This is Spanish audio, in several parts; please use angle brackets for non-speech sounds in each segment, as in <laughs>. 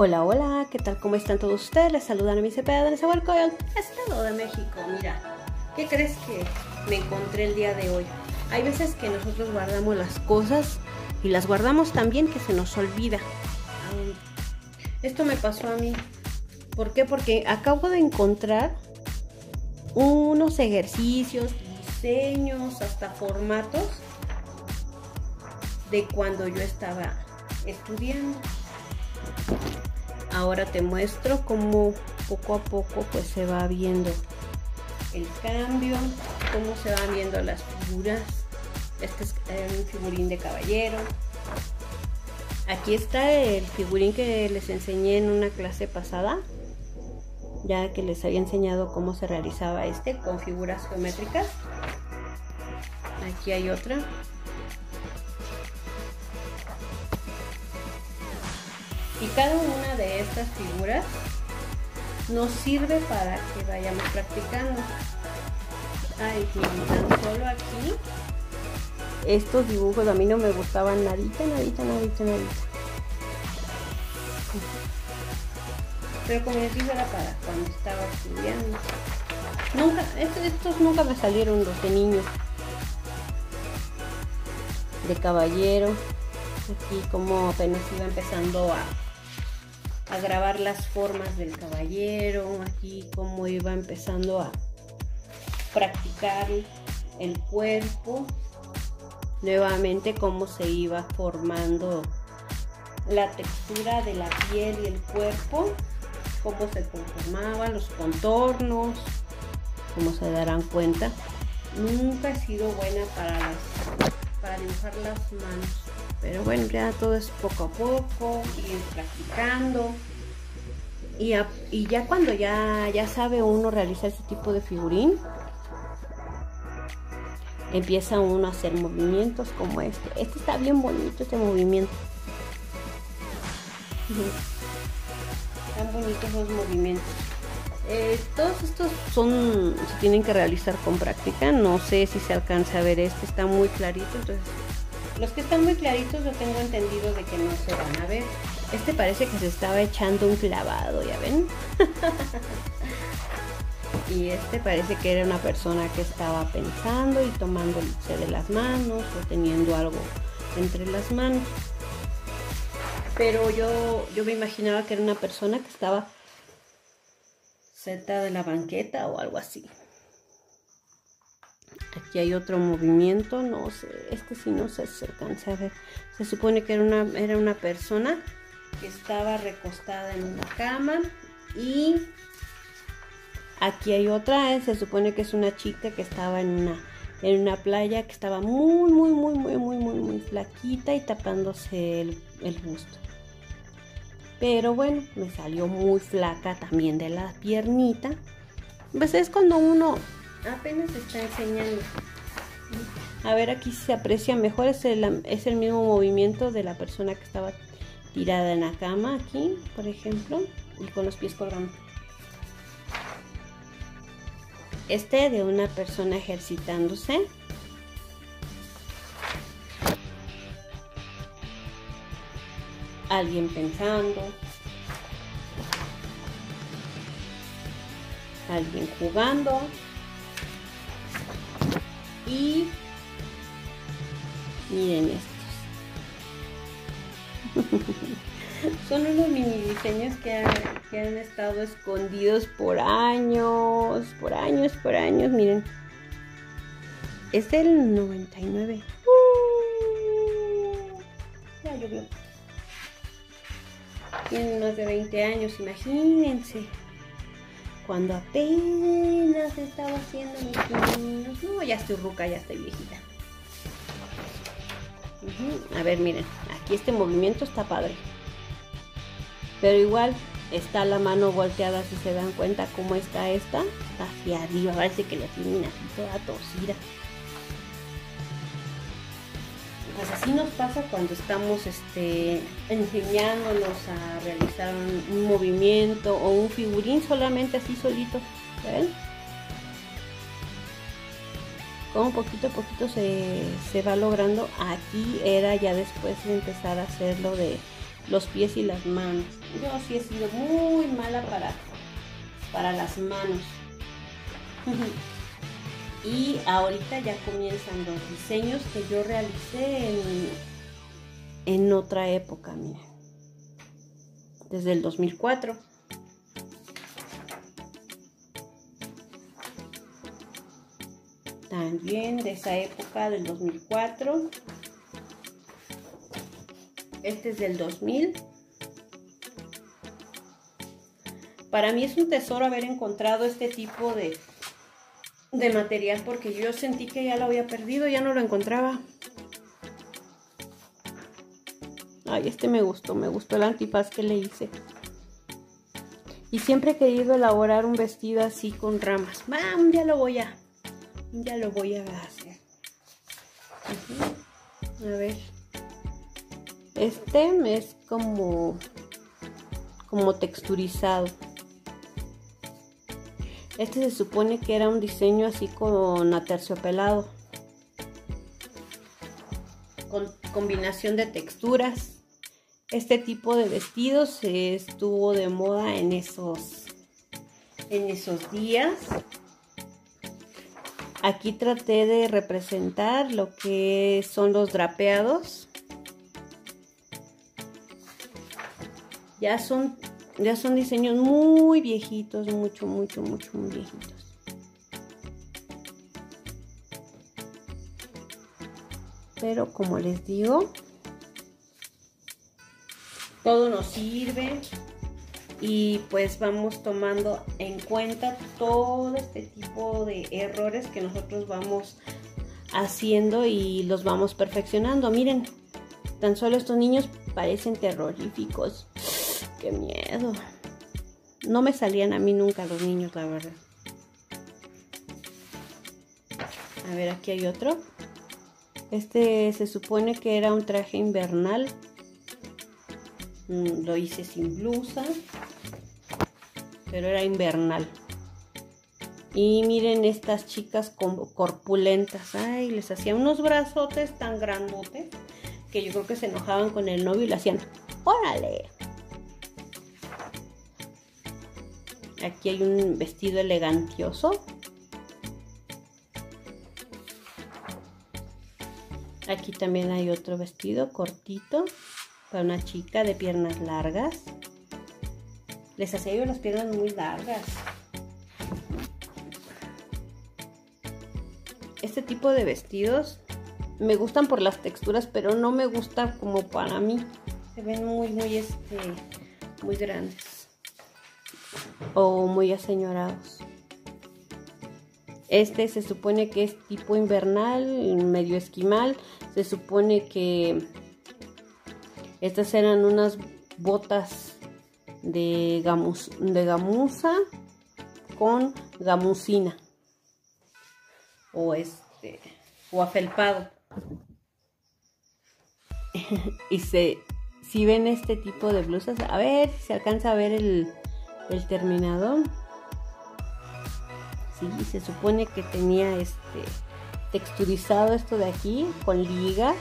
Hola, hola, ¿qué tal? ¿Cómo están todos ustedes? Les saludan a mi cepeda de Nezahualcóyotl, Estado de México. Mira, ¿qué crees que me encontré el día de hoy? Hay veces que nosotros guardamos las cosas y las guardamos también que se nos olvida. Esto me pasó a mí. ¿Por qué? Porque acabo de encontrar unos ejercicios, diseños, hasta formatos de cuando yo estaba estudiando. Ahora te muestro cómo poco a poco pues se va viendo el cambio, cómo se van viendo las figuras. Este es un figurín de caballero. Aquí está el figurín que les enseñé en una clase pasada, ya que les había enseñado cómo se realizaba este con figuras geométricas. Aquí hay otra. Y cada una de estas figuras nos sirve para que vayamos practicando. Ay, tan solo aquí estos dibujos a mí no me gustaban nadita, nadita, nadita, nadita. Pero como les digo era para cuando estaba estudiando. Nunca, estos, estos nunca me salieron los de niños. De caballero. Aquí como apenas iba empezando a a grabar las formas del caballero, aquí como iba empezando a practicar el cuerpo, nuevamente cómo se iba formando la textura de la piel y el cuerpo, cómo se conformaban los contornos, como se darán cuenta. Nunca he sido buena para, para dibujar las manos pero bueno, ya todo es poco a poco, ir practicando. Y, ya cuando ya, ya sabe uno realizar ese tipo de figurín, empieza uno a hacer movimientos como este. Este está bien bonito, este movimiento. Están bonitos los movimientos. Eh, todos estos son, se tienen que realizar con práctica. No sé si se alcanza a ver este, está muy clarito, entonces los que están muy claritos yo tengo entendido de que no se van a ver. Este parece que se estaba echando un clavado, ¿ya ven? <laughs> y este parece que era una persona que estaba pensando y tomándose de las manos o teniendo algo entre las manos. Pero yo, yo me imaginaba que era una persona que estaba sentada en la banqueta o algo así. Aquí hay otro movimiento, no sé, este sí no se alcanza a ver. Se supone que era una, era una persona que estaba recostada en una cama y aquí hay otra, eh, se supone que es una chica que estaba en una, en una playa que estaba muy, muy, muy, muy, muy, muy, muy flaquita y tapándose el, el busto. Pero bueno, me salió muy flaca también de la piernita. Pues es cuando uno apenas está enseñando. A ver, aquí se aprecia mejor, es el, es el mismo movimiento de la persona que estaba tirada en la cama aquí, por ejemplo, y con los pies colgando. Este de una persona ejercitándose. Alguien pensando. Alguien jugando. Y miren estos. <laughs> Son unos mini diseños que han, estado escondidos por años, por años, por años. Miren. Es del 99. Uh, ya llovió. Tienen más de 20 años, imagínense cuando apenas estaba haciendo mis pininos. No, ya estoy ruca, ya estoy viejita. A ver, miren, aquí este movimiento está padre. Pero igual está la mano volteada, si se dan cuenta cómo está esta. Hacia arriba, parece que la tienen así toda torcida. Pues así nos pasa cuando estamos este, enseñándonos a realizar un, movimiento o un figurín solamente así solito. ¿Ven? Como poquito a poquito se, va logrando. Aquí era ya después de empezar a hacerlo de, los pies y las manos. Yo sí he sido muy mala para, para las manos. <laughs> y ahorita ya comienzan los diseños que yo realicé en, en otra época, miren. Desde el 2004. También de esa época del 2004. Este es del 2000. Para mí es un tesoro haber encontrado este tipo de, de material porque yo sentí que ya lo había perdido, ya no lo encontraba. Ay, este me gustó, me gustó el antifaz que le hice. Y siempre he querido elaborar un vestido así con ramas. ¡Mam! Ya lo voy a, ya lo voy a hacer. A ver. Este es como, como texturizado. Este se supone que era un diseño así con aterciopelado. Con combinación de texturas. Este tipo de vestidos estuvo de moda en esos, en esos días. Aquí traté de representar lo que son los drapeados. Ya son, ya son diseños muy viejitos, mucho, mucho, mucho, muy viejitos. Pero como les digo, todo nos sirve y pues vamos tomando en cuenta todo este tipo de errores que nosotros vamos haciendo y los vamos perfeccionando. Miren, tan solo estos niños parecen terroríficos. Qué miedo. No me salían a mí nunca los niños, la verdad. A ver, aquí hay otro. Este se supone que era un traje invernal. Mm, lo hice sin blusa. Pero era invernal. Y miren estas chicas corpulentas. Ay, les hacía unos brazotes tan grandotes que yo creo que se enojaban con el novio y le hacían, órale. Aquí hay un vestido elegantioso. Aquí también hay otro vestido cortito para una chica de piernas largas. Les hacía las piernas muy largas. Este tipo de vestidos me gustan por las texturas, pero no me gusta como para mí. Se ven muy, muy, este, muy grandes o muy aseñorados. Este se supone que es tipo invernal, medio esquimal. Se supone que estas eran unas botas de, de gamuza con gamusina o este o afelpado. <laughs> y se si ven este tipo de blusas, a ver si se alcanza a ver el el terminador. Sí, se supone que tenía este texturizado esto de aquí con ligas.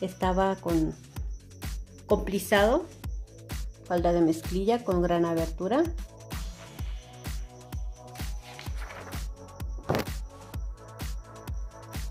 Estaba con, con plisado, falda de mezclilla con gran abertura.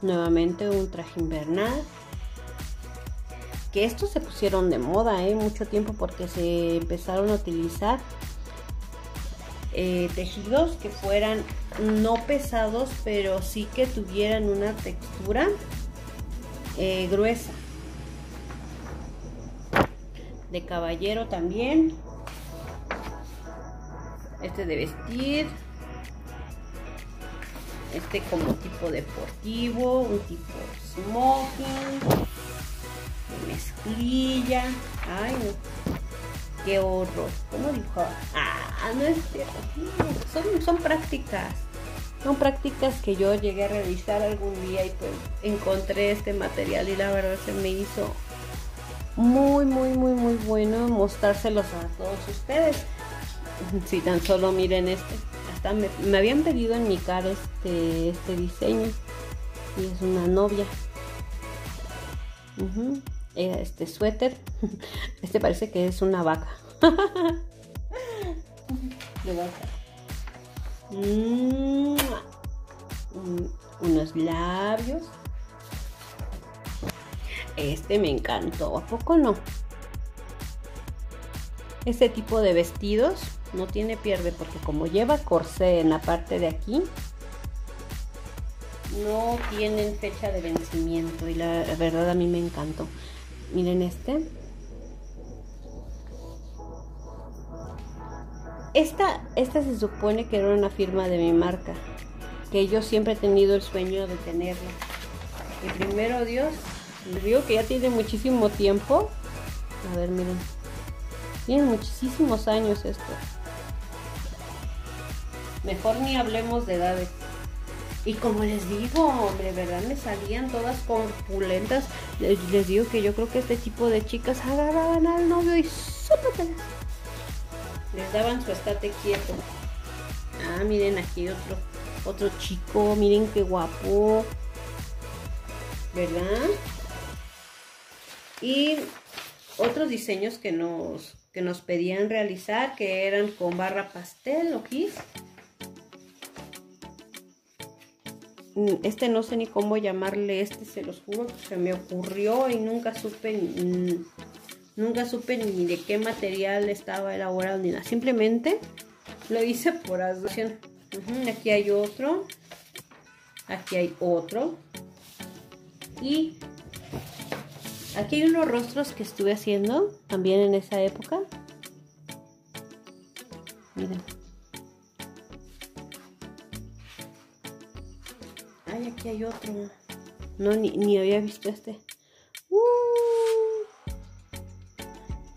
Nuevamente un traje invernal que estos se pusieron de moda ¿eh? mucho tiempo porque se empezaron a utilizar eh, tejidos que fueran no pesados pero sí que tuvieran una textura eh, gruesa. De caballero también. Este de vestir. Este como tipo deportivo un tipo smoking mezclilla. Ay. Qué horror. ¿Cómo dijo? Ah, no es cierto. Son, son prácticas. Son prácticas que yo llegué a realizar algún día y pues encontré este material y la verdad se me hizo muy, muy, muy, muy bueno mostrárselos a todos ustedes. Si tan solo miren este. Hasta me, habían pedido en mi cara este, este diseño. Y es una novia. Este suéter. <laughs> Este parece que es una vaca. <laughs> De vaca. Mm, unos labios. Este me encantó, ¿a poco no? Este tipo de vestidos no tiene pierde porque como lleva corsé en la parte de aquí, no tienen fecha de vencimiento y la verdad a mí me encantó. Miren este. Esta, esta se supone que era una firma de mi marca, que yo siempre he tenido el sueño de tenerla. Y primero Dios, les digo que ya tiene muchísimo tiempo. A ver, miren. Tiene muchísimos años esto. Mejor ni hablemos de edades. Y como les digo, hombre, ¿verdad? Me salían todas corpulentas. Les, digo que yo creo que este tipo de chicas agarraban al novio y súpatelas. Les daban su estate quieto. Ah, miren aquí otro, otro chico, miren qué guapo. ¿Verdad? Y otros diseños que nos, que nos pedían realizar, que eran con barra pastel o. este no sé ni cómo llamarle este, se los juro, se me ocurrió y nunca supe, nunca supe ni de qué material estaba elaborado ni nada. Simplemente lo hice por asociación. aquí hay otro, aquí hay otro y aquí hay unos rostros que estuve haciendo también en esa época. Miren. Hay otro. No, ni, había visto este. Uh,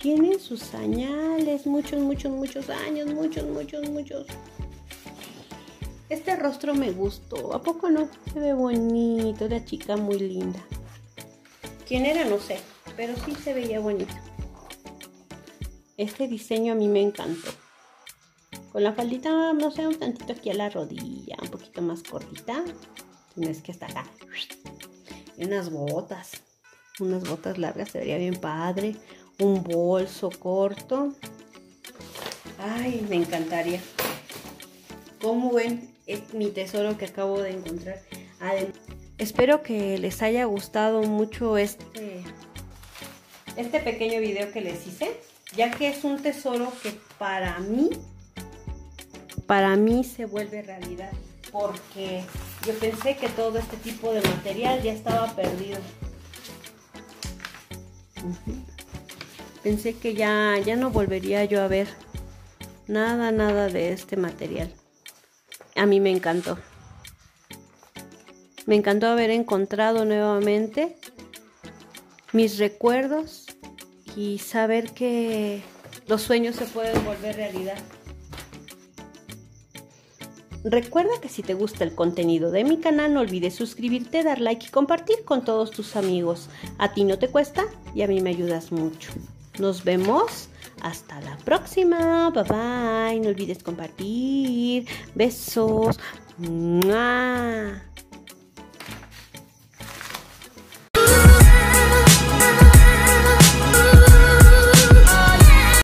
tiene sus señales. Muchos, muchos, muchos años. Muchos, muchos, muchos. Este rostro me gustó. ¿A poco no? Se ve bonito. La chica muy linda. ¿Quién era? No sé. Pero sí se veía bonito. Este diseño a mí me encantó. Con la faldita, no sé, un tantito aquí a la rodilla. Un poquito más cortita. Tienes que estar acá. Unas botas. Unas botas largas se bien padre. Un bolso corto. Ay, me encantaría. Como ven, es mi tesoro que acabo de encontrar. espero que les haya gustado mucho este, este pequeño video que les hice. Ya que es un tesoro que para mí, para mí se vuelve realidad. Porque yo pensé que todo este tipo de material ya estaba perdido. Pensé que ya, ya no volvería yo a ver nada, nada de este material. A mí me encantó. Me encantó haber encontrado nuevamente mis recuerdos y saber que los sueños se pueden volver realidad. Recuerda que si te gusta el contenido de mi canal no olvides suscribirte, dar like y compartir con todos tus amigos. A ti no te cuesta y a mí me ayudas mucho. Nos vemos hasta la próxima. Bye bye. No olvides compartir. Besos.